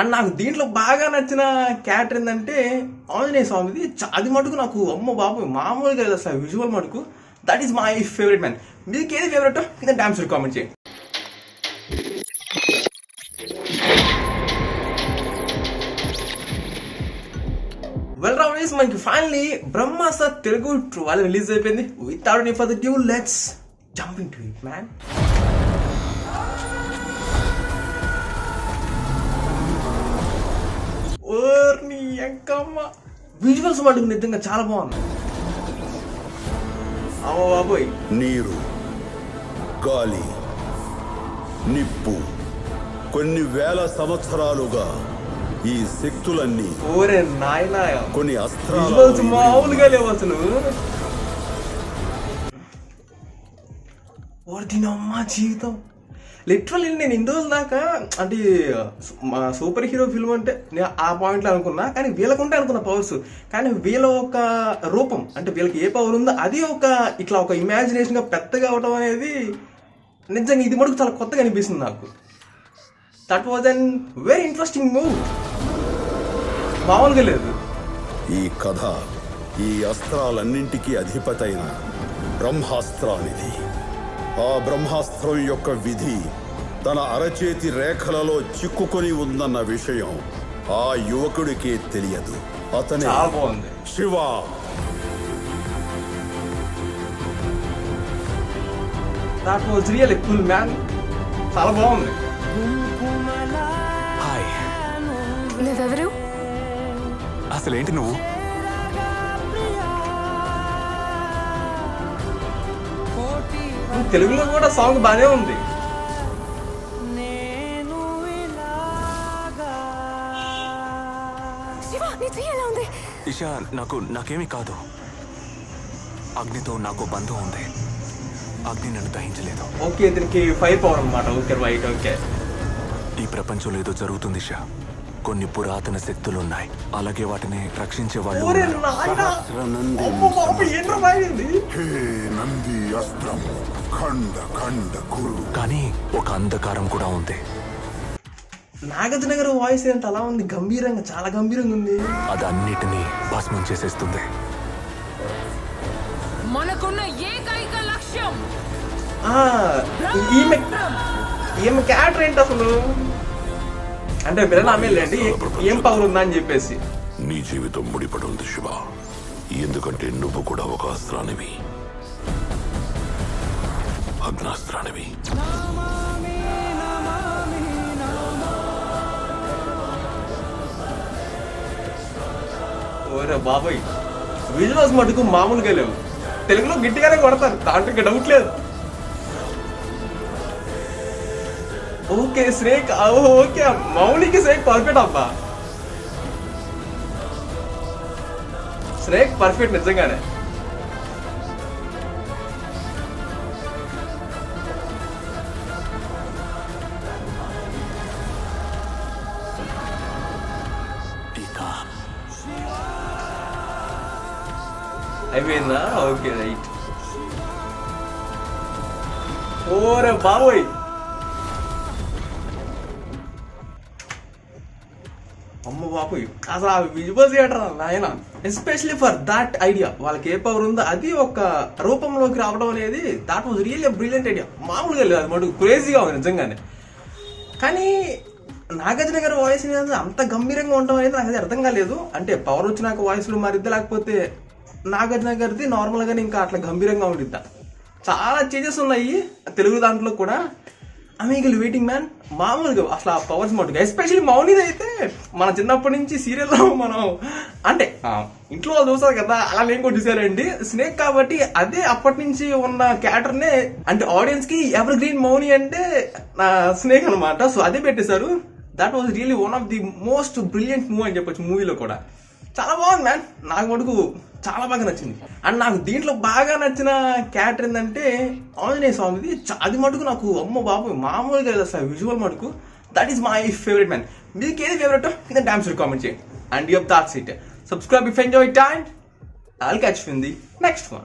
And నాకు దీంట్లో బాగా నచ్చిన క్యారెక్టర్ ఏంటంటే ఆంజనేయ స్వామిది. అది మటుకు నాకు అమ్మ బాబు మామూలుగా లేదు అసలు విజువల్ మటుకు. That is my favourite man మీకు ఏది ఫేవరెట్ కింద డ్యామ్స్ కామెంట్ చేయండి. వెల్ రౌండీస్ మనకి ఫైనలీ బ్రహ్మాస్త్ర తెలుగు ట్రూవాల్ రిలీజ్ అయిపోయింది. Without for due let's jumping to it man visuals మటుకు నిజంగా చాలా బాగుంది అమ్మ బాబోయ్. నీరు గాలి నిప్పు కొన్ని వేల సంవత్సరాలుగా ఈ శక్తులన్నీ ఓరే నాయనా. కొన్ని అస్త్రాలు మామూలుగా లేవు అసలు. అమ్మ జీవితం. లిటరల్లీ నేను ఇన్ని రోజుల దాకా అంటే మా సూపర్ హీరో ఫిల్మ్ అంటే నేను ఆ పాయింట్లో అనుకున్నా కానీ వీళ్ళకుంటే అనుకున్న పవర్స్ కానీ వీళ్ళ ఒక రూపం అంటే వీళ్ళకి ఏ పవర్ ఉందో అది ఒక ఇట్లా ఒక ఇమాజినేషన్గా పెద్దగా అవడం అనేది నిజంగా ఇది మటుకు చాలా కొత్తగా అనిపిస్తుంది నాకు. That was an very interesting move మామూలుగా లేదు. ఈ కథ ఈ అస్త్రాలన్నింటికీ అధిపతైన బ్రహ్మాస్త్రానిది ఆ బ్రహ్మాస్త్రం యొక్క విధి తన అరచేతి రేఖలలో చిక్కుకొని ఉందన్న విషయం ఆ యువకుడికే తెలియదు. అతనే Shiva. That was real cool man చాలా బాగుంది. హాయ్ నువ్వెవరు? అసలేంటి నువ్వు? తెలుగులో కూడా సాంగ్ బానే ఉంది. ఇషా నాకు నాకేమీ కాదు. అగ్నితో నాకు బంధం ఉంది. అగ్ని నన్ను దహించలేదు. ఓకే ఇతనికి ఫైవ్ పవర్ అనమాట ఓకే రైట్ ఓకే. ఈ ప్రపంచంలో ఏదో జరుగుతుంది ఇషా. కొన్ని పురాతన శక్తులు ఉన్నాయి అలాగే వాటిని రక్షించే వాళ్ళు కానీ ఒక అంధకారం కూడా ఉంది. నాగార్జున గారి వాయిస్ ఏంటి అలా ఉంది? గంభీరంగా చాలా గంభీరంగా ఉంది. అది అన్నిటినీ భస్మం చేసేస్తుంది. మనకున్న ఏకైక లక్ష్యం ఆ, ఈమె ఈమె క్యారెక్టర్ ఏంటి అసలు? అంటే ఆమెలేండి ఏం పవర్ ఉందా అని చెప్పేసి. నీ జీవితం ముడిపడి ఉంది శివ. ఎందుకంటే నువ్వు కూడా ఒక అస్త్రానివి. అగ్నాస్త్రానివి. ఓరే బాబాయ్ విజువల్స్ మటుకు మామూలుగా లేవు. తెలుగులో గట్టిగానే కొడతారు దాంట్లో డౌట్ లేదు. ఓకే స్నేక్ ఓకే మౌనికి స్నేక్ పర్ఫెక్ట్ అబ్బా స్నేక్ పర్ఫెక్ట్ నిజంగానే ఇక అయిపోయిందా ఓకే రైట్ ఓరే బాబోయ్ అమ్మ బాపు అసలు ఆ విజువల్ థియేటర్ నాయన ఎస్పెషలీ ఫర్ దాట్ ఐడియా వాళ్ళకి ఏ పవర్ ఉందో అది ఒక రూపంలోకి రావడం అనేది that was really brilliant idea మామూలుగా లేదు అది మటుకు క్రేజీగా ఉంది నిజంగానే. కానీ నాగార్జున గారి వాయిస్ అనేది అంత గంభీరంగా ఉండడం అనేది నాకు అది అర్థం కాలేదు. అంటే పవర్ వచ్చినాక వాయిస్లు మారిద్దా లేకపోతే నాగార్జున గారిది నార్మల్గానే ఇంకా అట్లా గంభీరంగా ఉండిద్దా? చాలా చేంజెస్ ఉన్నాయి తెలుగు దాంట్లో కూడా. అమీగల్ వెయిటింగ్ మ్యాన్ మామూలుగా అసలు ఆ పవర్స్ మటుగా ఎస్పెషల్లీ మౌనిది అయితే మన చిన్నప్పటి నుంచి సీరియల్లో మనం అంటే ఇంట్లో వాళ్ళు చూస్తారు కదా అలా నేను కూడా చూసారండి స్నేక్ కాబట్టి అదే అప్పటి నుంచి ఉన్న క్యారెక్టర్ నే అంటే ఆడియన్స్కి ఎవర్ గ్రీన్ మౌని అంటే స్నేక్ అన్నమాట. సో అదే పెట్టేశారు. That was really one of the most brilliant movie అని చెప్పొచ్చు మూవీలో కూడా. చాలా బాగుంది మ్యాన్ నాకు మటుకు చాలా బాగా నచ్చింది. అండ్ నాకు దీంట్లో బాగా నచ్చిన క్యారెక్టర్ ఏంటంటే ఆంజనేయ స్వామిది. అది మటుకు నాకు అమ్మ బాబు మామూలుగా లేదు అసలు విజువల్ మటుకు. That is my favourite man మీకు ఏది ఫేవరెట్ కింద డాన్స్ కామెంట్ చేయండి. And you that's it subscribe if enjoy time I'll catch in the next one